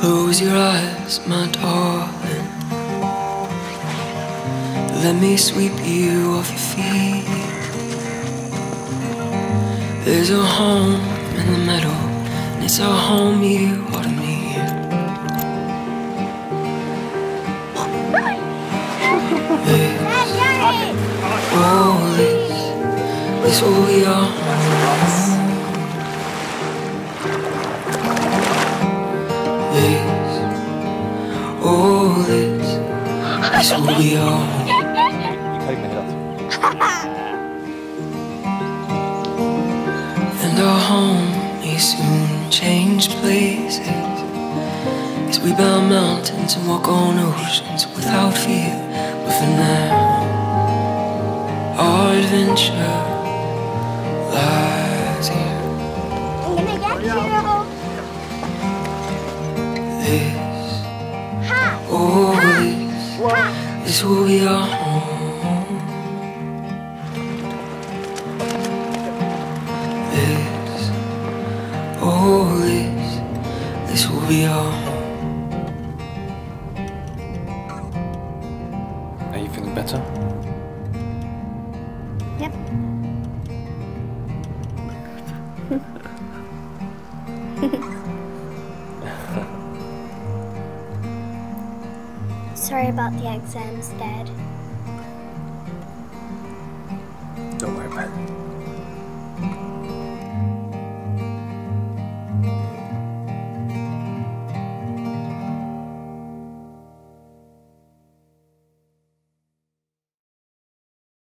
Close your eyes, my darling. Let me sweep you off your feet. There's a home in the meadow, and it's a home you ought to meet. This, oh, this, this will be our this, this will be our home. Kijk me dat. And our home may soon change places As we bound mountains and walk on oceans without fear But for now, our adventure lies here I'm gonna get you. This, this, this will be our home This, oh this, this will be our home Are you feeling better? Yep. Sorry about the exams, Dad.